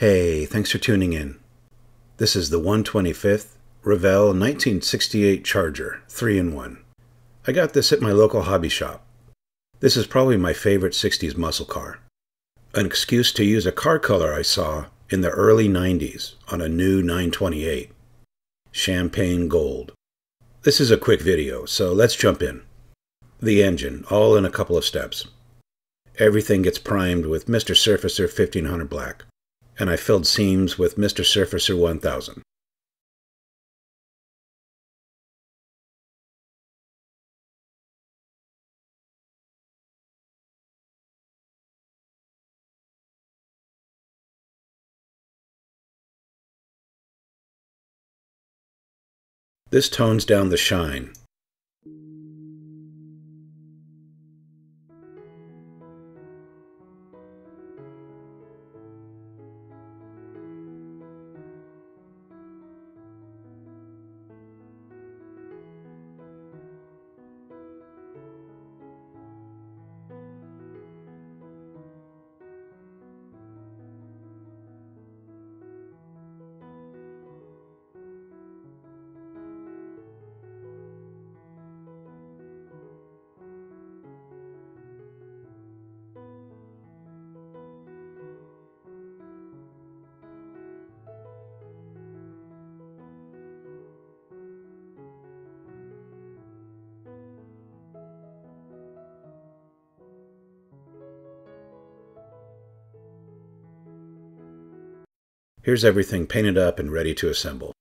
Hey, thanks for tuning in. This is the 125th Revell 1968 Charger 3 in 1. I got this at my local hobby shop. This is probably my favorite 60s muscle car. An excuse to use a car color I saw in the early 90s on a new 928 Champagne Gold. This is a quick video, so let's jump in. The engine, all in a couple of steps. Everything gets primed with Mr. Surfacer 1500 Black, and I filled seams with Mr. Surfacer 1000. This tones down the shine. Here's everything painted up and ready to assemble.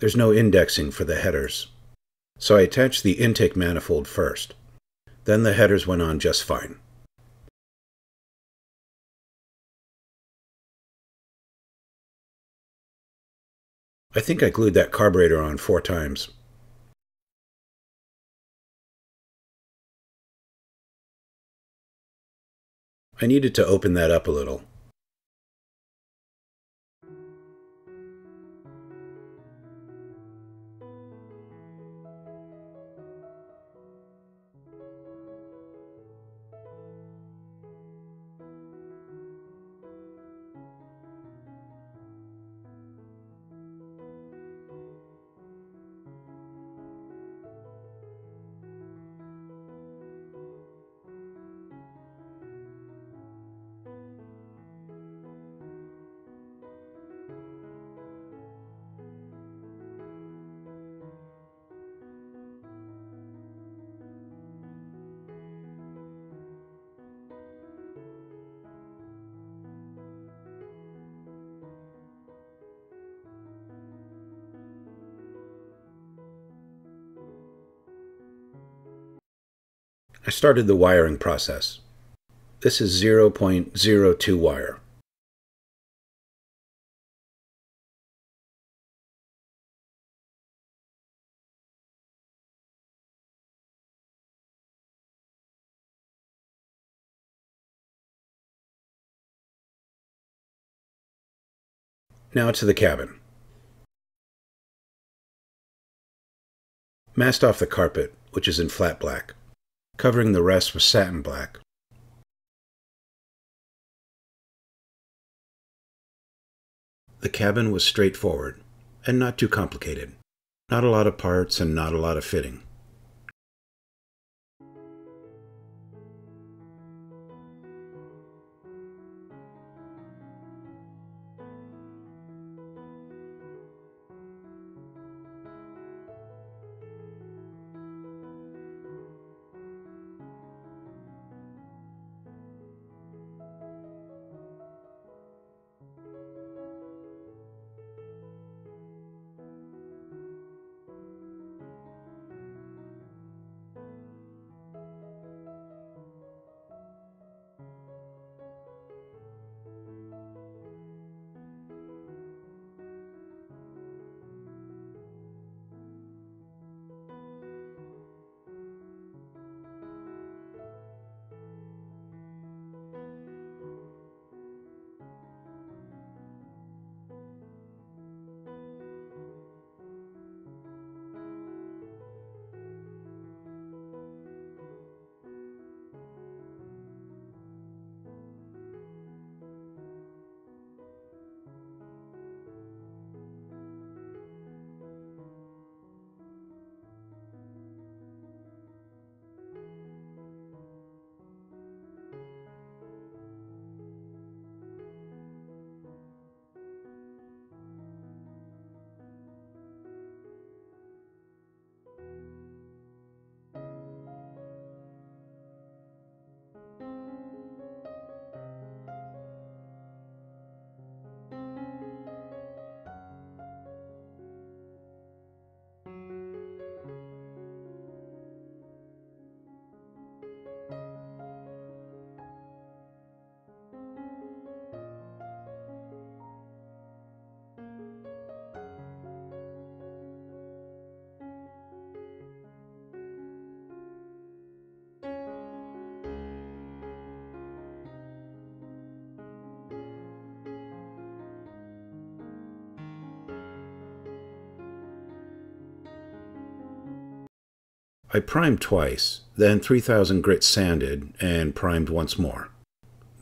There's no indexing for the headers, so I attached the intake manifold first. Then the headers went on just fine. I think I glued that carburetor on four times. I needed to open that up a little. I started the wiring process. This is 0.02 wire. Now to the cabin. Masked off the carpet, which is in flat black. Covering the rest was satin black. The cabin was straightforward and not too complicated. Not a lot of parts and not a lot of fitting. I primed twice, then 3000 grit sanded and primed once more.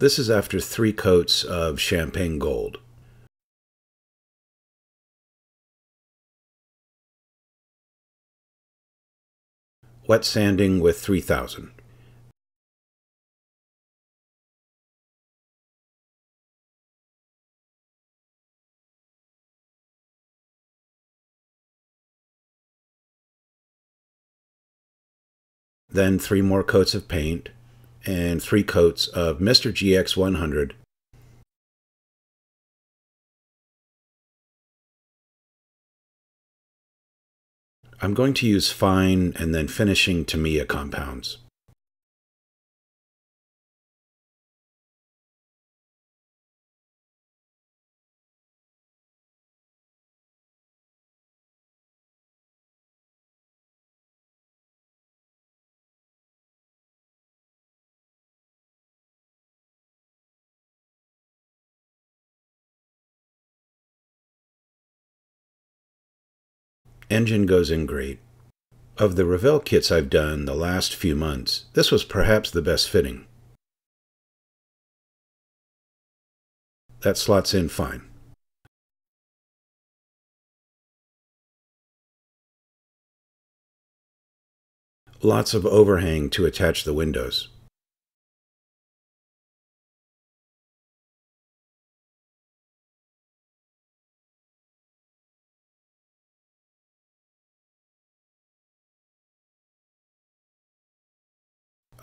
This is after three coats of champagne gold. Wet sanding with 3000. Then three more coats of paint and three coats of Mr. GX 100 I'm going to use fine and then finishing Tamiya compounds. Engine goes in great. Of the Revell kits I've done the last few months, this was perhaps the best fitting. That slots in fine. Lots of overhang to attach the windows.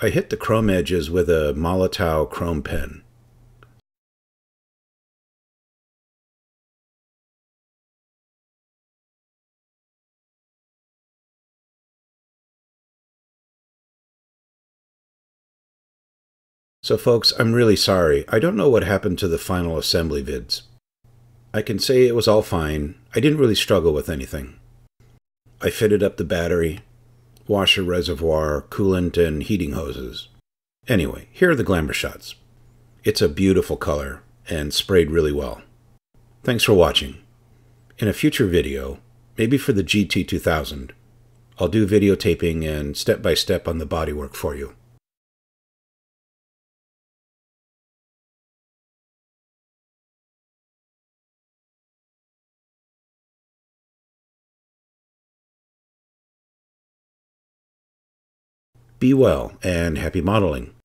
I hit the chrome edges with a Molotow chrome pen. So folks, I'm really sorry. I don't know what happened to the final assembly vids. I can say it was all fine. I didn't really struggle with anything. I fitted up the battery, washer reservoir, coolant, and heating hoses. Anyway, here are the glamour shots. It's a beautiful color and sprayed really well. Thanks for watching. In a future video, maybe for the GT2000, I'll do videotaping and step-by-step -step on the bodywork for you. Be well and happy modeling.